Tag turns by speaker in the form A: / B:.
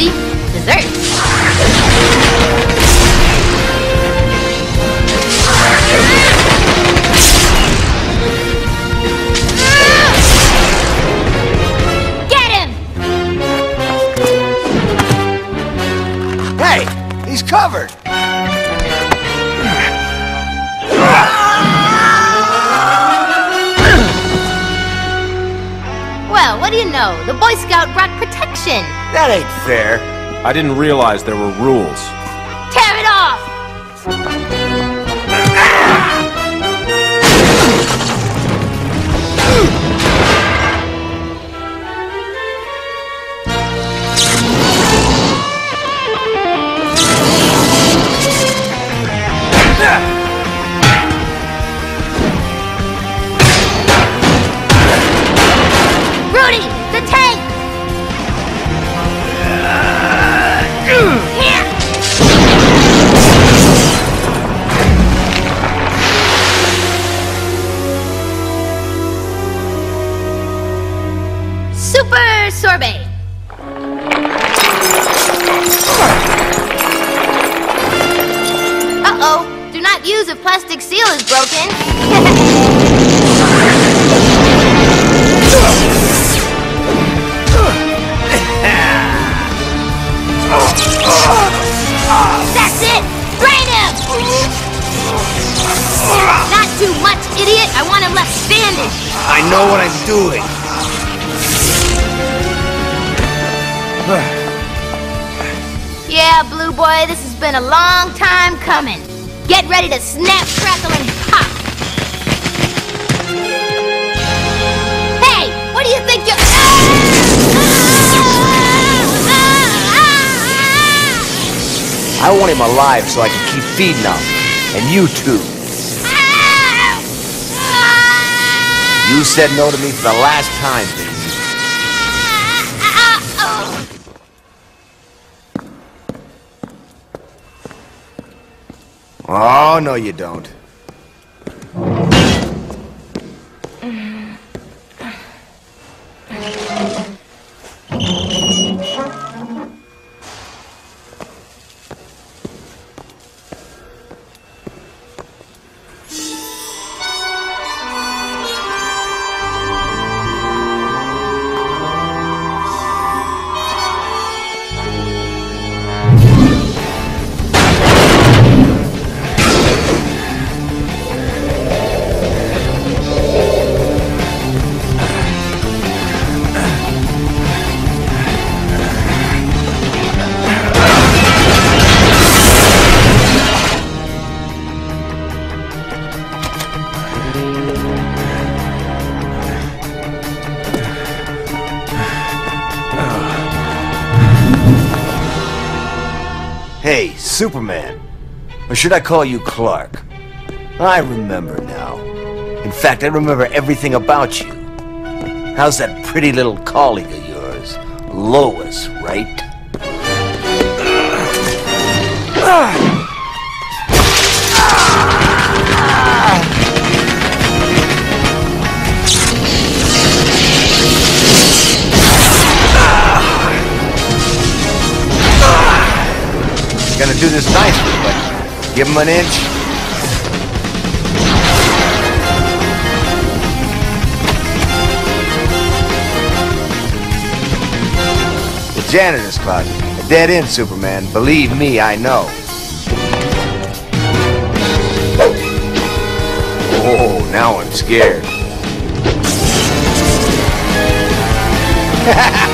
A: Rudy, dessert. Get him!
B: Hey, he's covered.
A: Well, what do you know? The Boy Scout brought protection.
B: That ain't fair.
C: I didn't realize there were rules.
A: Tear it off! Rudy, plastic seal is broken. That's it! Drain him! Not too much, idiot! I want him left standing!
B: I know what I'm doing.
A: Yeah, Blue Boy, this has been a long time coming. Get ready to snap, crackle, and pop! Hey! What do you think you're... Ah!
B: I want him alive so I can keep feeding him. And you too. You said no to me for the last time, Oh, no you don't. Hey, Superman. Or should I call you Clark? I remember now. In fact, I remember everything about you. How's that pretty little colleague of yours? Lois, right? Give him an inch. The janitor's closet. A dead end, Superman. Believe me, I know. Oh, now I'm scared.